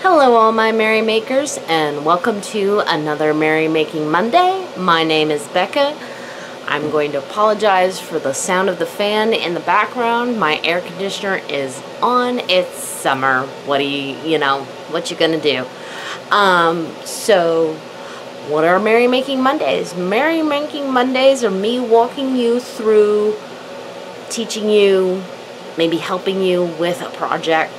Hello all my merry makers and welcome to another Merry Making Monday. My name is Becca. I'm going to apologize for the sound of the fan in the background. My air conditioner is on. It's summer. What do you, you know, what you gonna do? Um, so what are Merry Making Mondays? Merry Making Mondays are me walking you through teaching you, maybe helping you with a project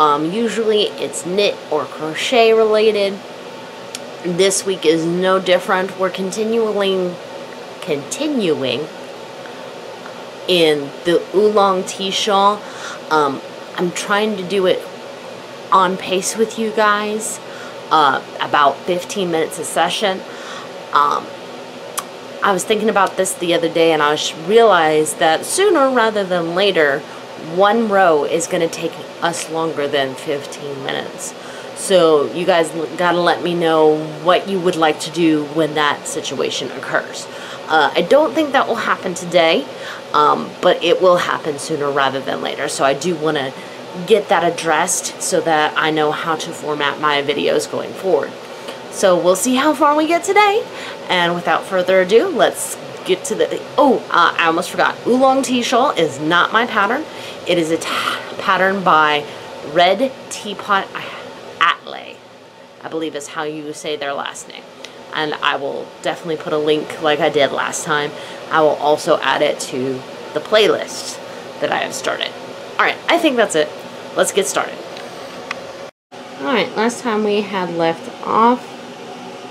um, usually it's knit or crochet related. This week is no different. We're continuing, continuing in the oolong tea shawl. Um, I'm trying to do it on pace with you guys, uh, about 15 minutes a session. Um, I was thinking about this the other day and I realized that sooner rather than later, one row is going to take us longer than 15 minutes. So you guys got to let me know what you would like to do when that situation occurs. Uh, I don't think that will happen today, um, but it will happen sooner rather than later. So I do want to get that addressed so that I know how to format my videos going forward. So we'll see how far we get today. And without further ado, let's get to the, oh, uh, I almost forgot. Oolong Tea Shawl is not my pattern. It is a pattern by Red Teapot Atelier, I believe is how you say their last name. And I will definitely put a link like I did last time. I will also add it to the playlist that I have started. Alright, I think that's it. Let's get started. Alright, last time we had left off,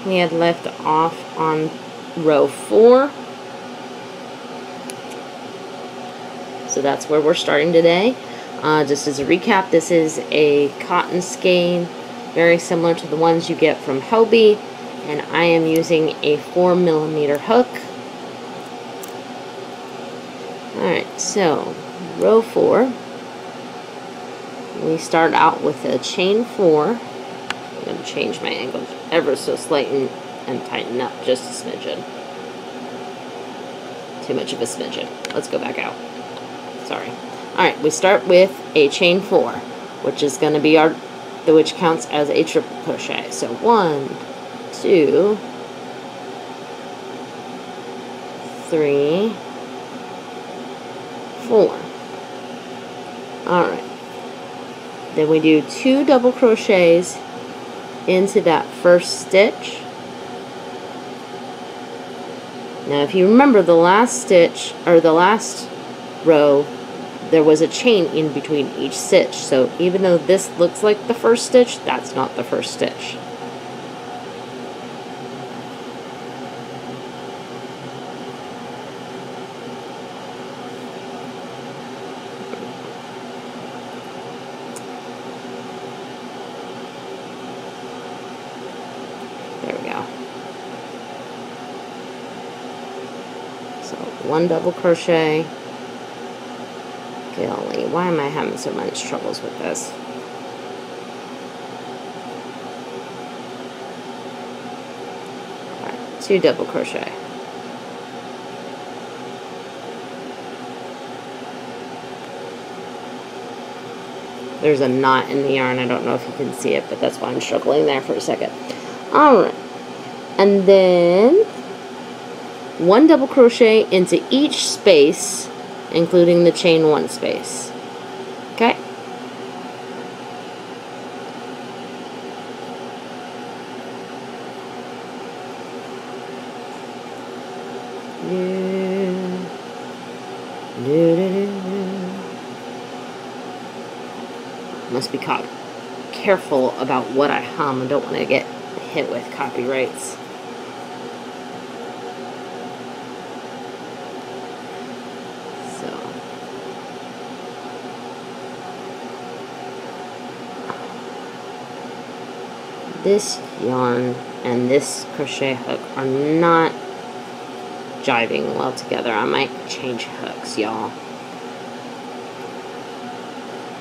we had left off on row 4 So that's where we're starting today. Uh, just as a recap, this is a cotton skein, very similar to the ones you get from Hobbii, and I am using a 4 millimeter hook. Alright, so row 4, we start out with a chain 4. I'm going to change my angle ever so slightly and tighten up just a smidgen. Too much of a smidgen. Let's go back out sorry. Alright, we start with a chain four, which is going to be our, which counts as a triple crochet. So one, two, three, four. Alright. Then we do two double crochets into that first stitch. Now if you remember the last stitch, or the last row there was a chain in between each stitch. So even though this looks like the first stitch, that's not the first stitch. One double crochet Golly, why am I having so much troubles with this? Right, two double crochet. There's a knot in the yarn. I don't know if you can see it, but that's why I'm struggling there for a second. Alright. And then one double crochet into each space including the chain one space. Okay? Must be careful about what I hum. I don't want to get hit with copyrights. This yarn and this crochet hook are not jiving well together. I might change hooks, y'all.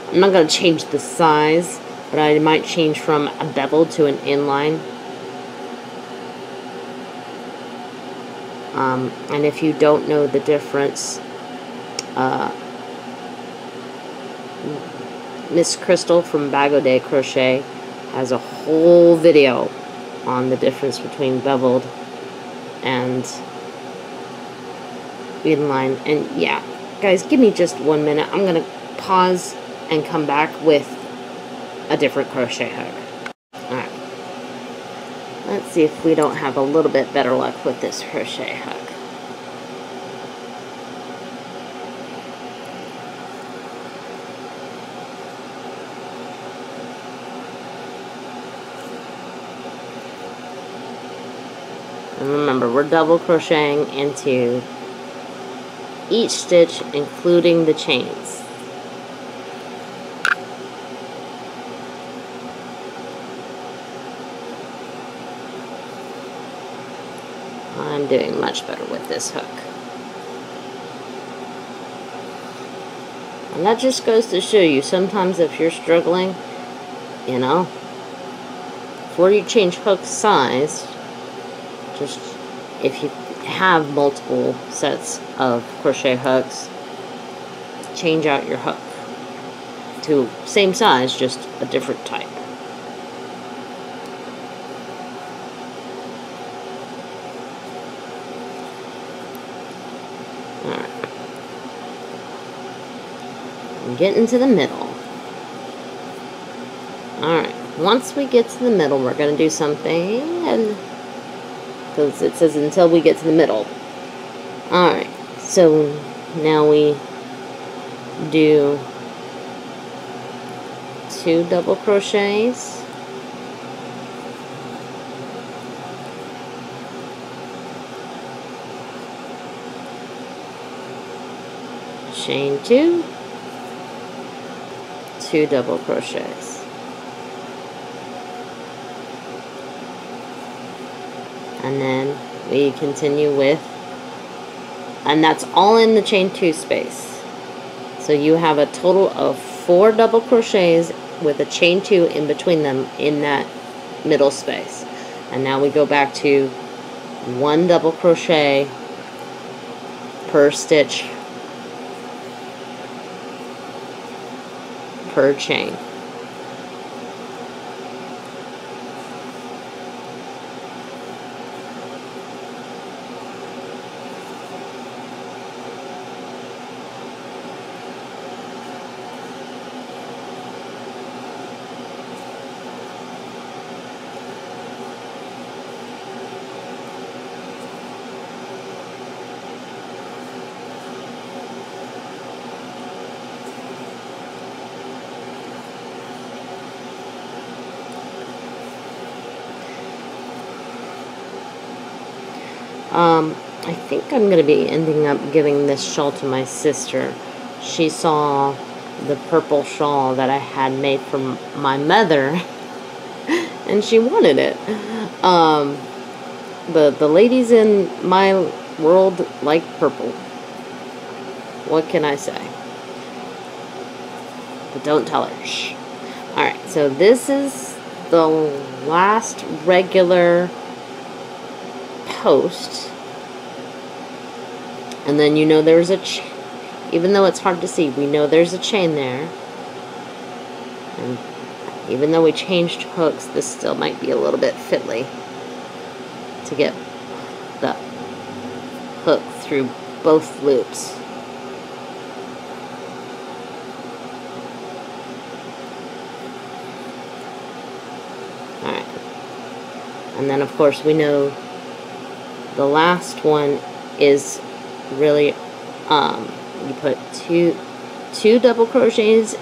I'm not going to change the size, but I might change from a bevel to an inline. Um, and if you don't know the difference, uh, Miss Crystal from Bag Day Crochet has a whole video on the difference between beveled and inline. And yeah, guys, give me just one minute. I'm going to pause and come back with a different crochet hook. Alright. Let's see if we don't have a little bit better luck with this crochet hook. And remember, we're double crocheting into each stitch, including the chains. I'm doing much better with this hook. And that just goes to show you, sometimes if you're struggling, you know, before you change hook size, just if you have multiple sets of crochet hooks, change out your hook to same size, just a different type. Alright. I'm getting to the middle. Alright, once we get to the middle, we're going to do something because it says until we get to the middle. Alright, so now we do two double crochets. Chain two, two double crochets. And then we continue with and that's all in the chain two space. So you have a total of four double crochets with a chain two in between them in that middle space. And now we go back to one double crochet per stitch per chain Um, I think I'm going to be ending up giving this shawl to my sister. She saw the purple shawl that I had made for my mother, and she wanted it. Um, the, the ladies in my world like purple. What can I say? But don't tell her. Shh. Alright, so this is the last regular post. And then you know there's a even though it's hard to see, we know there's a chain there. And even though we changed hooks, this still might be a little bit fiddly to get the hook through both loops. Alright. And then of course we know the last one is really um, you put two two double crochets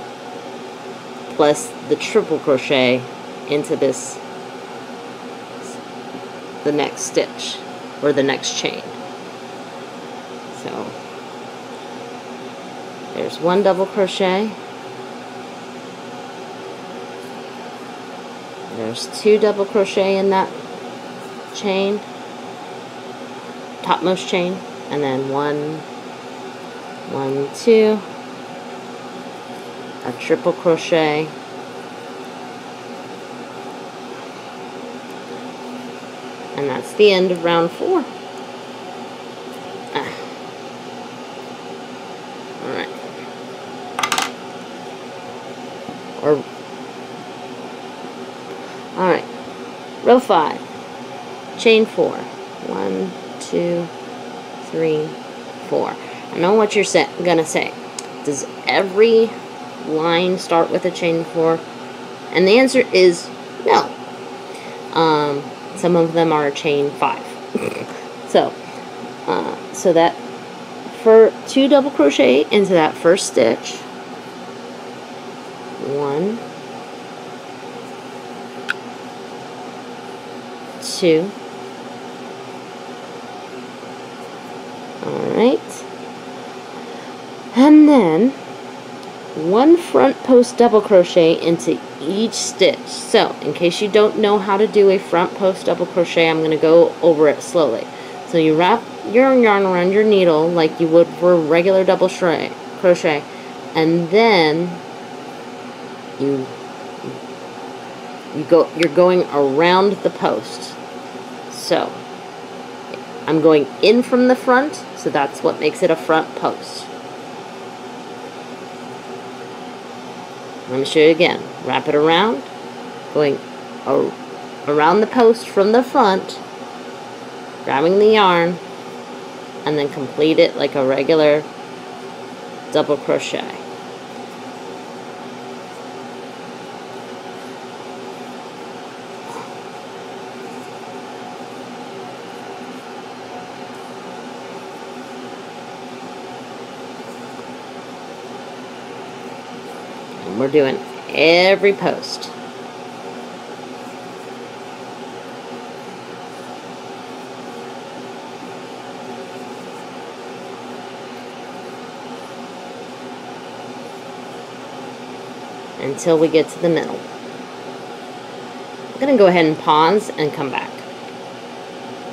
plus the triple crochet into this the next stitch or the next chain. So there's one double crochet. There's two double crochet in that chain topmost chain and then one one two a triple crochet. And that's the end of round four. Ah. alright or Alright, row 5, chain 4. Three, four. I know what you're going to say. Does every line start with a chain 4? And the answer is no. Um, some of them are chain 5. so, uh, so that for two double crochet into that first stitch, one, two. Alright. And then one front post double crochet into each stitch. So, in case you don't know how to do a front post double crochet, I'm going to go over it slowly. So you wrap your yarn around your needle like you would for a regular double crochet, and then you you go you're going around the post. So, I'm going in from the front, so that's what makes it a front post. Let me show you again. Wrap it around, going around the post from the front, grabbing the yarn, and then complete it like a regular double crochet. We're doing every post. until we get to the middle. I'm going to go ahead and pause and come back.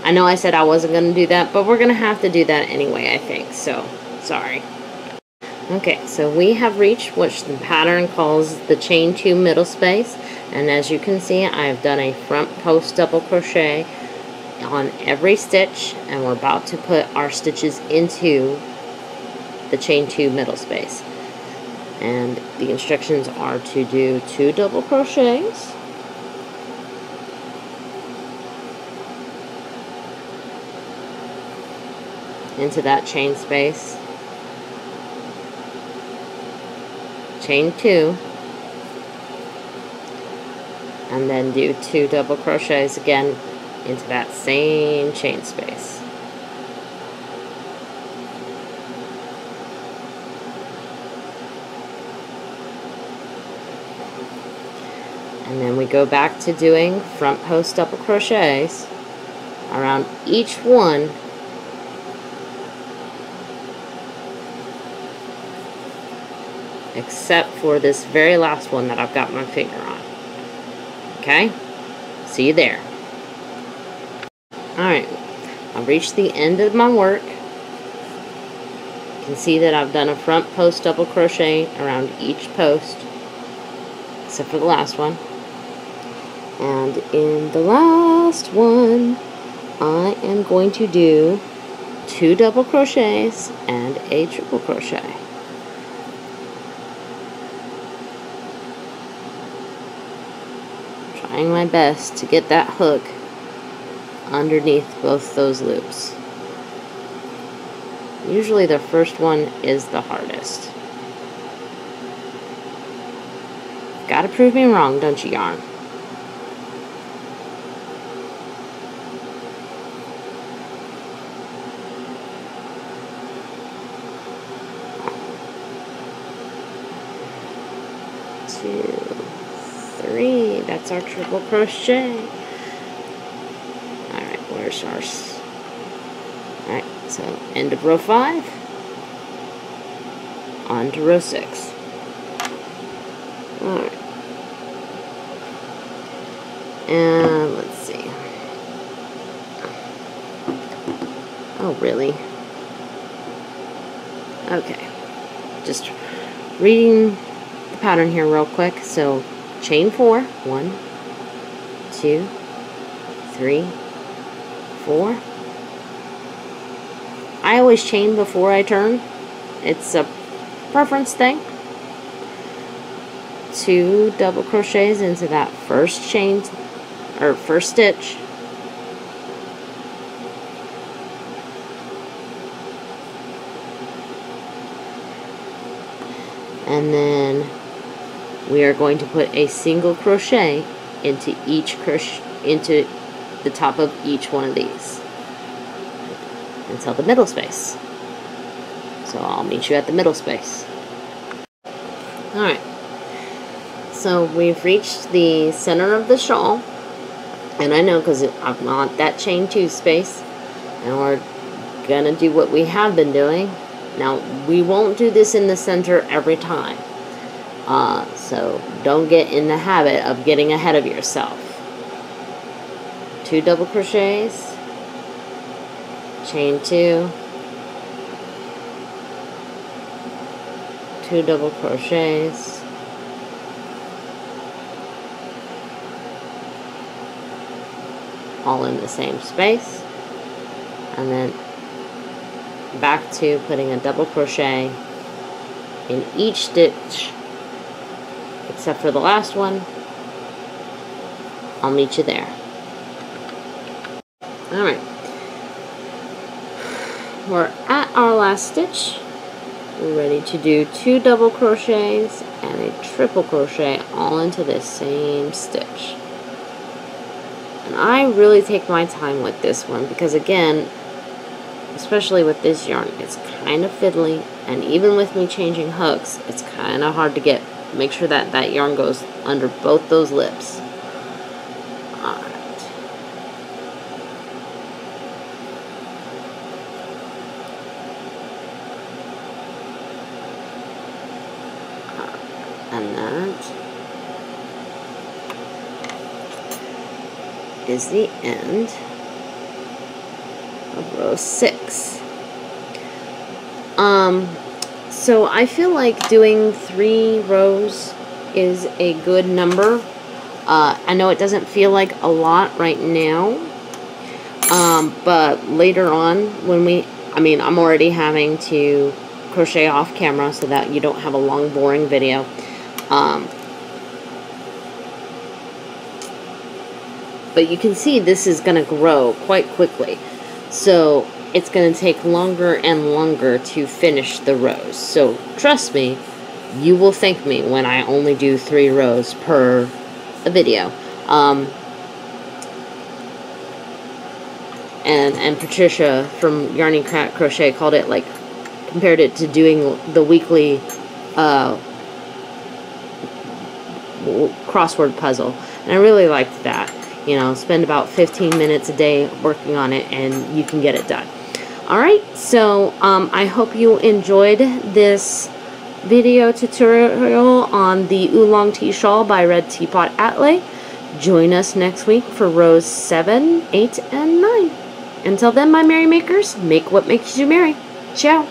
I know I said I wasn't going to do that, but we're going to have to do that anyway, I think. So, sorry. Okay, so we have reached what the pattern calls the chain 2 middle space. And as you can see, I've done a front post double crochet on every stitch. And we're about to put our stitches into the chain 2 middle space. And the instructions are to do two double crochets. into that chain space chain two. And then do two double crochets again into that same chain space. And then we go back to doing front post double crochets around each one except for this very last one that I've got my finger on. Okay? See you there. Alright, I've reached the end of my work. You can see that I've done a front post double crochet around each post, except for the last one. And in the last one, I am going to do two double crochets and a triple crochet. Trying my best to get that hook underneath both those loops. Usually the first one is the hardest. Gotta prove me wrong, don't you, Yarn? that's our triple crochet alright where's ours alright so end of row 5 on to row 6 alright and let's see. Oh really? Okay. Just reading the pattern here real quick so chain four. One, two, three, four. I always chain before I turn. It's a preference thing. Two double crochets into that first chain or first stitch. And then we are going to put a single crochet into each crochet into the top of each one of these until the middle space. So I'll meet you at the middle space. Alright. So we've reached the center of the shawl. And I know because I want that chain two space. And we're to do what we have been doing. Now, we won't do this in the center every time. Uh, so don't get in the habit of getting ahead of yourself. Two double crochets, chain two, two double crochets, all in the same space, and then back to putting a double crochet in each stitch except for the last one. I'll meet you there. Alright. We're at our last stitch. We're ready to do two double crochets and a triple crochet all into this same stitch. And I really take my time with this one because again, especially with this yarn, it's kind of fiddly and even with me changing hooks, it's kind of hard to get Make sure that that yarn goes under both those lips. And that is the end of row six. Um, so I feel like doing three rows is a good number. Uh, I know it doesn't feel like a lot right now, um, but later on when we, I mean, I'm already having to crochet off camera so that you don't have a long boring video. Um, but you can see this is going to grow quite quickly. So it's going to take longer and longer to finish the rows. So trust me, you will thank me when I only do three rows per video. Um, and and Patricia from Crack Crochet called it like compared it to doing the weekly uh, crossword puzzle, and I really liked that. You know, spend about 15 minutes a day working on it, and you can get it done. Alright, so um, I hope you enjoyed this video tutorial on the Oolong Tea Shawl by Red Teapot Atelier. Join us next week for rows 7, 8, and 9. Until then, my merry makers, make what makes you merry. Ciao.